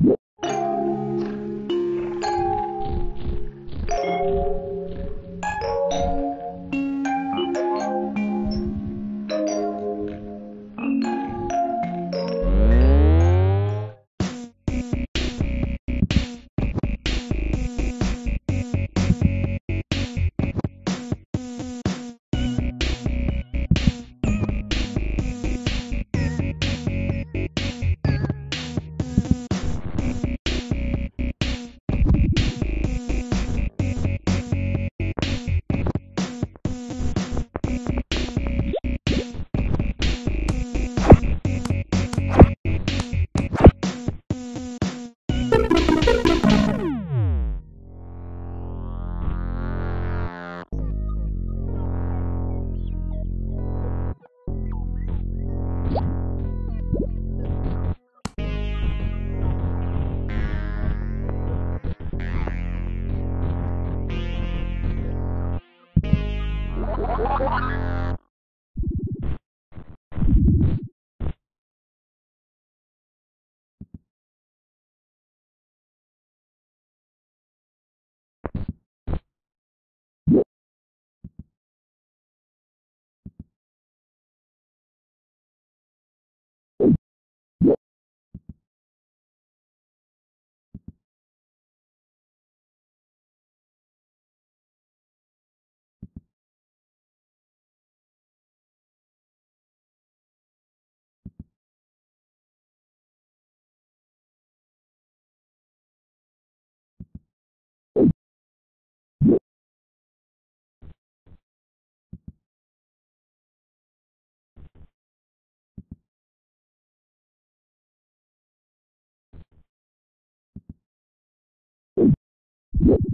you you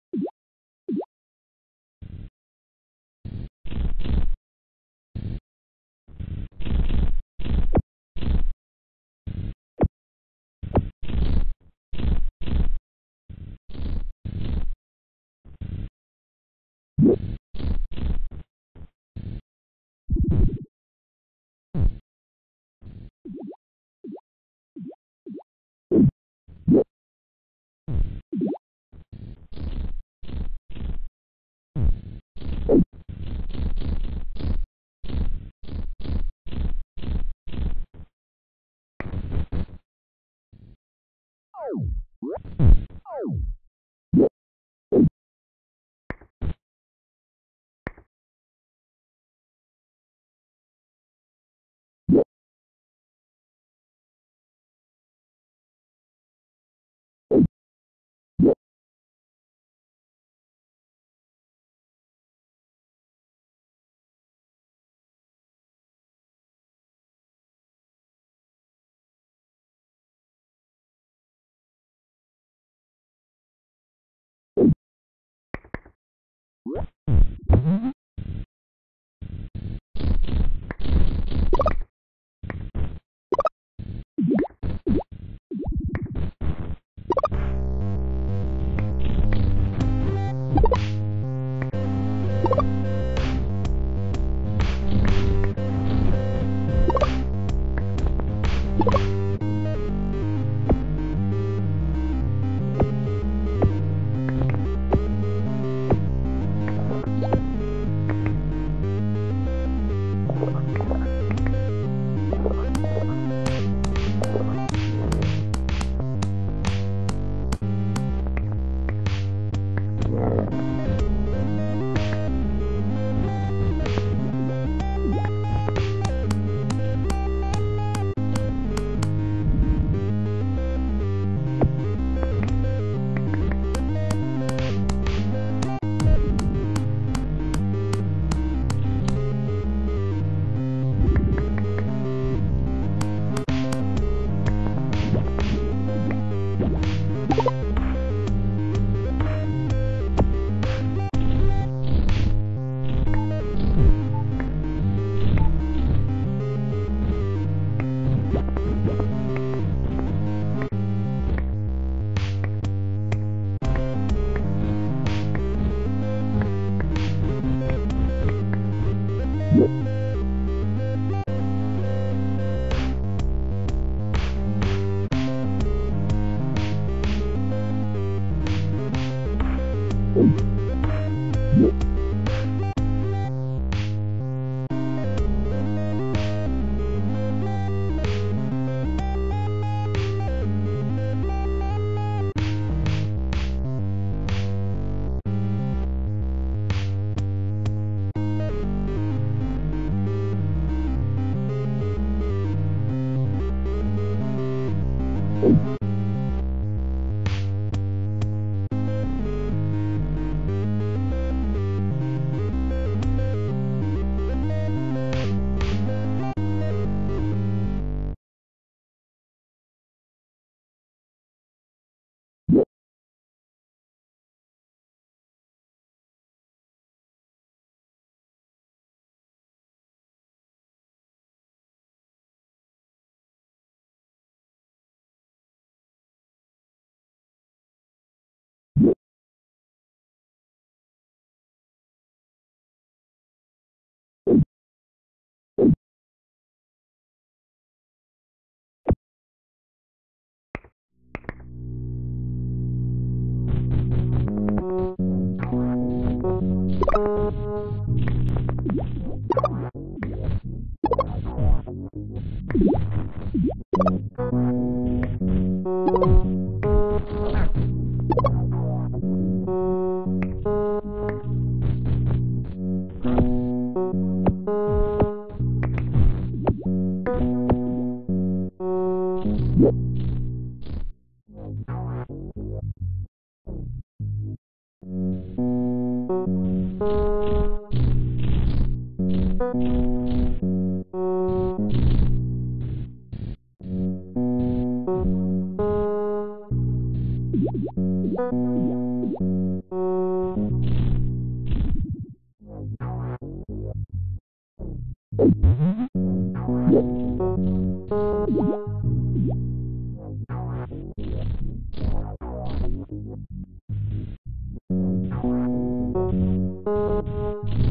You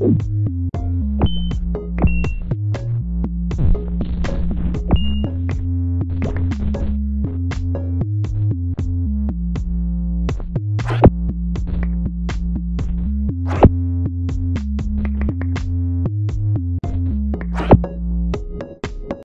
you